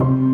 you